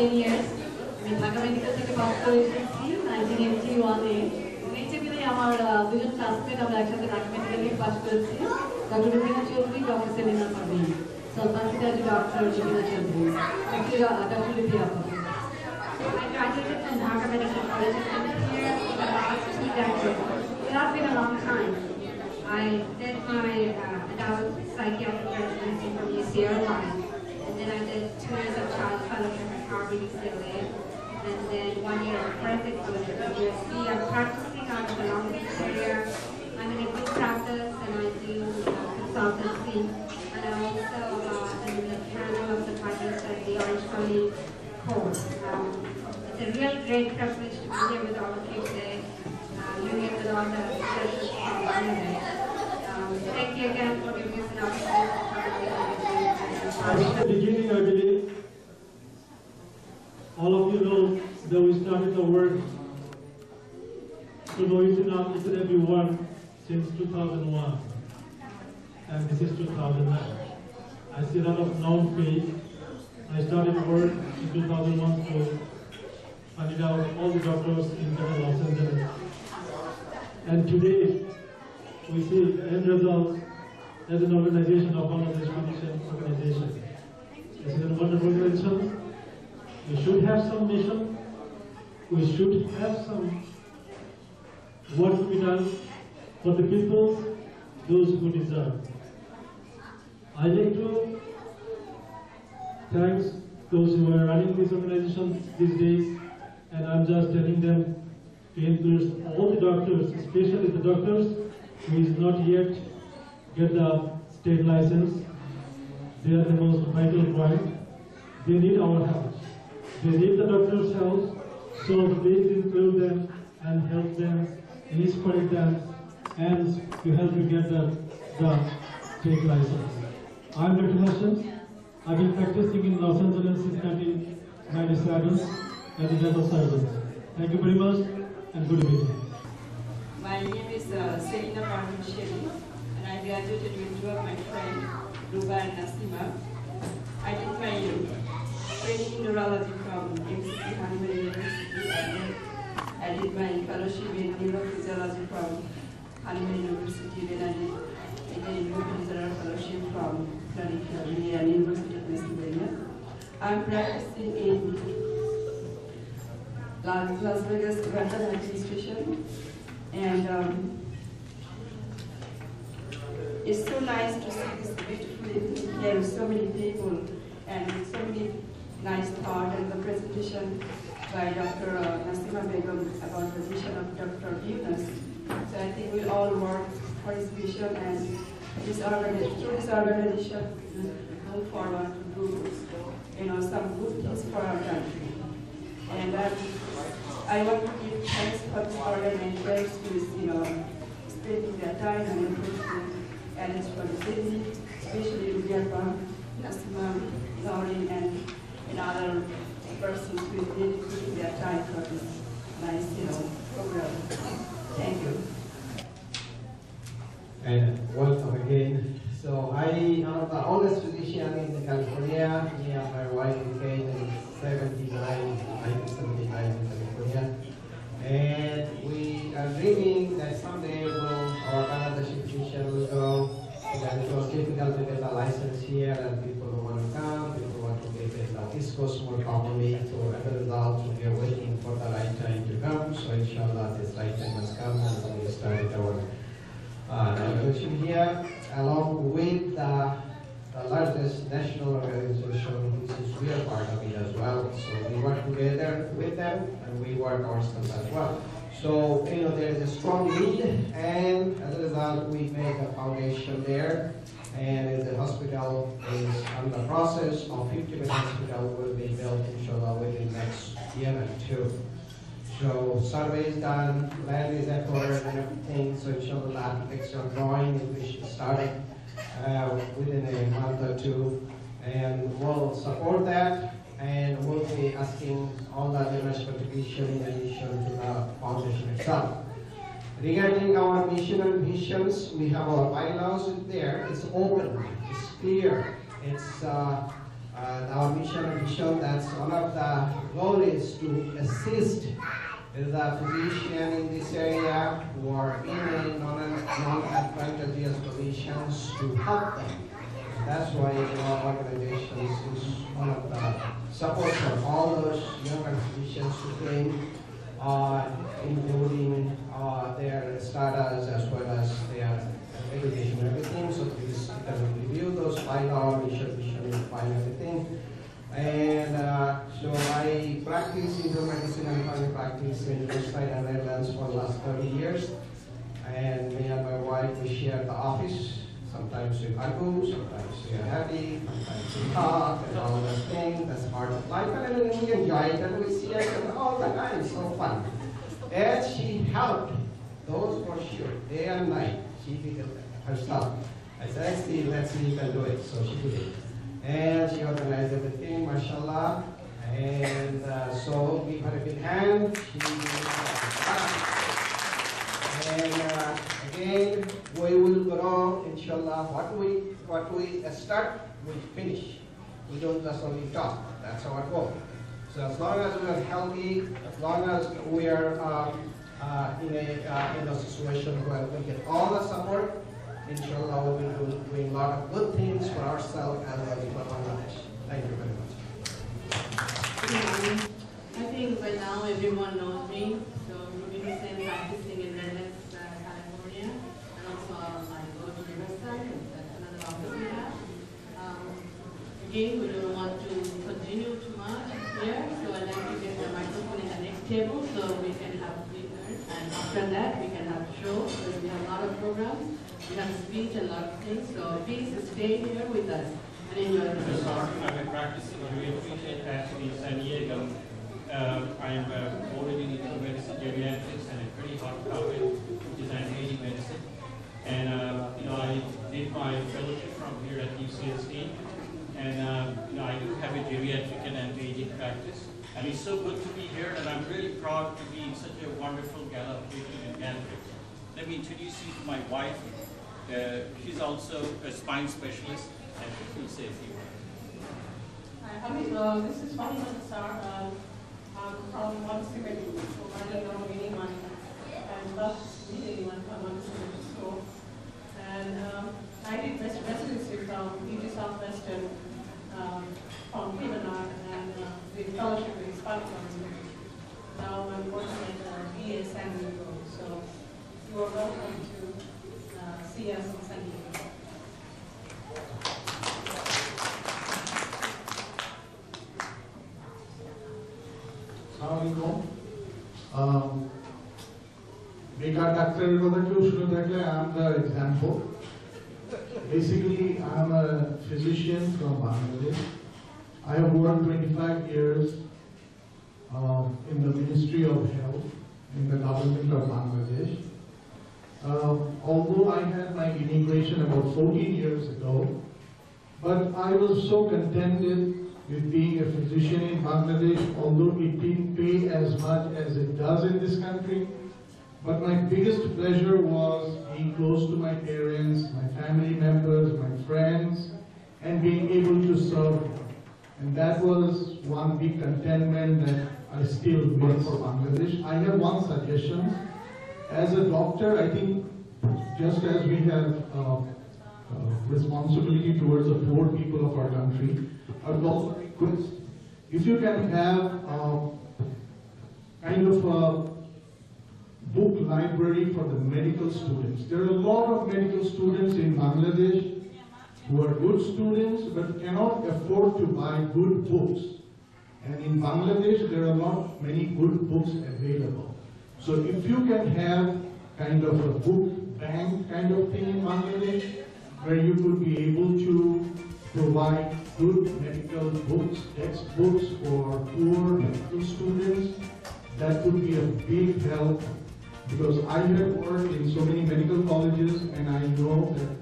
10 years. আমি Dhaka medical থেকে pass করে এসেছি নাইনটিন এইটি ওয়ানে এই টেবিলে আমার আহ, দুজন ক্লাসমেট আমরা একসাথে ঢাকা মেডিকেল থেকে পাস করেছি doctor Rubina Chowdhury doctor Selina Parvin Sultan ফিতাজি doctor Rubina Chowdhury doctor লিপিয়া Parvin I graduated from Dhaka Medical College and I've been here for the last two decades. It has been a long time. I did my uh, adult psychiatric residency from UCL line, and then I did two years of child fellowship Harvard UCLA, and then one year of fellowship at USC. I'm practicing out the Long Beach area. I'm in a group practice and I do uh, consultancy, and I'm also uh, in the panel of the partners at the Orange County Court. Um, it's a real great privilege to be here with all of you today, uh, union with all the judges from. Um, thank you again for giving us an opportunity to and At the beginning, all of you know that we started the work to know each and each every one since 2001, and this is 2009. I see a lot of known face. I started work in 2001 to find out all the doctors in Los Angeles. And today, we see the end result as an organization of one of these condition organizations. This is a wonderful organization. We should have some mission. We should have some work to be done for the people, those who deserve. I like to thank those who are running this organization these days, and I'm just telling them to encourage all the doctors, especially the doctors who is not yet get the state license. They are the most vital point. They need our help. They need the doctor's help. So please include them and help them, inspire them, and to help you get the, the state license. I'm Dr. Hassan. I've been practicing in Los Angeles since 1997 as a dental surgeon. Thank you very much and good evening. My name is uh, Selina Shetty, and I graduated with two of my friends, Ruba and Nasima. I did my training neurology from MCC University, I did my fellowship in neurophysiology from Honeywell University, then I did again neurophysiology fellowship from Philadelphia University of Pennsylvania. I'm practicing in Las, Las Vegas Rental Administration, and um, it's so nice to see this beautiful here with so many people and so many nice thought and the presentation by Dr. uh, Nasima Begum about the vision of Dr. Yunus. So I think we'll all work for his vision and this organization, through this organization, move forward to do, you know, some good things for our country. And um, I want to give thanks for this organizers who is, you know, spending their time and effort and it's for the city, especially to Rubiapa, Nasima, Lauren, and, and other persons who their time for this nice, you know, program. Thank you. and welcome again. So I am the oldest physician in California. Me and my wife Commonly. So as a result, we are waiting for the right time to come. So inshallah this right time has come and we started our uh, here, along with the, the largest national organization, which is we are part of it as well. So we work together with them, and we work ourselves as well. So, you know, there is a strong need, and as a result, we make a foundation there. And the hospital is on the process of 50 bed hospital will be built, inshallah, within next year and two. So survey is done, land is acquired and everything, so inshallah architectural drawing is we should start it uh, within a month or two. And we'll support that and we'll be asking all the donors contribution in addition to the foundation itself. Regarding our mission and visions, we have our bylaws there. It's open, it's clear, it's uh, uh, our mission and vision, that's one of the goal is to assist the physician in this area who are in a non- non-advantageous positions to help them. That's why our organization is one of the support for all those younger physicians who came, including uh, their status as well as their education and everything. So please can review those, find mission, vision, and find everything. And uh, so I practice internal medicine and family practice in Westside and Netherlands for the last 30 years. And me and my wife, we share the office. Sometimes we argue, sometimes we are happy, sometimes we talk and all those things. That's part of life. And then we enjoy it and we see it all the time. So fun. And she helped those for sure, day and night. She did it herself. I said, let's see, let's see, you can do it. So she did it. And she organized everything, mashallah. And uh, so give her a big hand. She and uh, again, we will grow, inshallah. What we what we start, we finish. We don't just only talk. That's our goal. So as long as we are healthy, as long as we are um, uh, in a uh, in a situation where we get all the support, inshallah we will be doing a lot of good things for ourselves as well as for Bangladesh. Thank you very much. I think by now everyone knows me. So Ruby Hossain practicing in Redlands, uh, California, and also uh, I go to Riverside, that's another office we have. Um, again, we don't want to continue too much here, so I'd like to get the microphone in the next table so we can have speakers. And after that, we can have show, because we have a lot of programs. We have speech and a lot of things, so please stay here with us and enjoy the. Martin, I've been practicing rehabilitation at the San Diego. Uh, I'm uh, boarded in internal medicine geriatrics and a pretty hot topic, which is anti-aging medicine. And, uh, you know, I did my fellowship from here at UCSD. And, uh, you know, I do have a geriatric and anti-aging practice. And it's so good to be here, and I'm really proud to be in such a wonderful gala occasion in Canada. Let me introduce you to my wife. Uh, she's also a spine specialist, and she'll say a few words. Hi, Hamid, uh, this is Fahima Nassar. Um, I'm from one I don't love from one. And um, I did res- residency from UT Southwestern, um, from Piedmont, and uh, the fellowship now I'm working for VA San Diego. So you are welcome to uh, see us in San Diego. Um, Bika Doctor I'm the example. Basically, I'm a physician from Bangladesh. I have worked 25 years um, in the Ministry of Health in the government of Bangladesh. Um, although I had my immigration about 14 years ago, but I was so contented with being a physician in Bangladesh, although it didn't pay as much as it does in this country. But my biggest pleasure was being close to my parents, my family members, my friends, and being able to serve. And that was one big contentment that I still miss for Bangladesh. I have one suggestion. As a doctor, I think just as we have uh, uh, responsibility towards the poor people of our country, would also request if you can have uh, kind of a book library for the medical students. There are a lot of medical students in Bangladesh who are good students but cannot afford to buy good books. And in Bangladesh, there are not many good books available. So if you can have kind of a book bank kind of thing in Bangladesh, where you could be able to provide good medical books, textbooks for poor medical students, that would be a big help because I have worked in so many medical colleges and I know that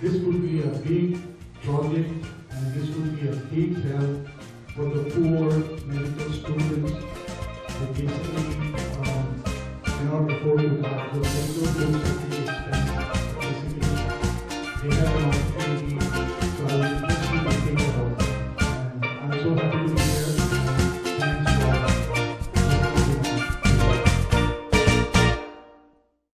this would be a big project and this would be a big help for the poor medical students, the